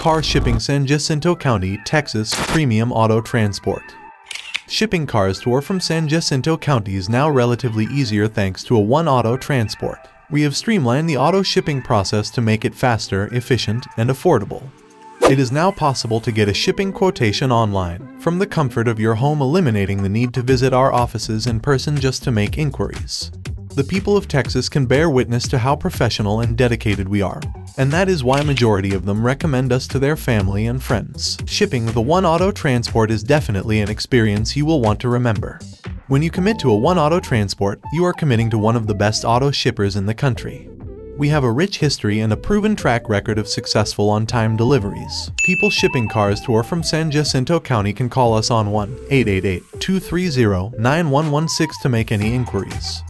Car Shipping San Jacinto County, Texas Premium Auto Transport. Shipping cars to or from San Jacinto County is now relatively easier thanks to A1 Auto Transport. We have streamlined the auto shipping process to make it faster, efficient, and affordable. It is now possible to get a shipping quotation online from the comfort of your home eliminating the need to visit our offices in person just to make inquiries. The people of Texas can bear witness to how professional and dedicated we are, and that is why majority of them recommend us to their family and friends. Shipping with A1 Auto Transport is definitely an experience you will want to remember. When you commit to A1 Auto Transport, you are committing to one of the best auto shippers in the country. We have a rich history and a proven track record of successful on-time deliveries. People shipping cars to or from San Jacinto County can call us on 1-888-230-9116 to make any inquiries.